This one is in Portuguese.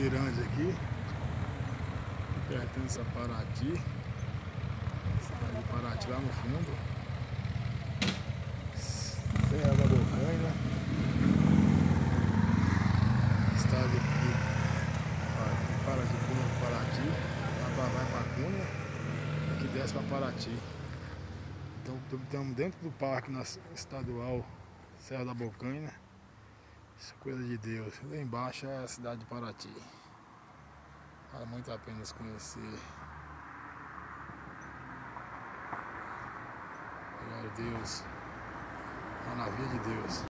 mirante aqui. Pertence a Paraty. Cidade de Paraty lá no fundo. Serra da Bocaina. Estado de, de Paraty, Paraty. Lá vai para Cunha. Aqui desce para Paraty. Então estamos dentro do parque estadual Serra da Bocaina. Isso é coisa de Deus. Lá embaixo é a cidade de Paraty. Vale muito a pena conhecer. Glória a Deus. Maravilha de Deus.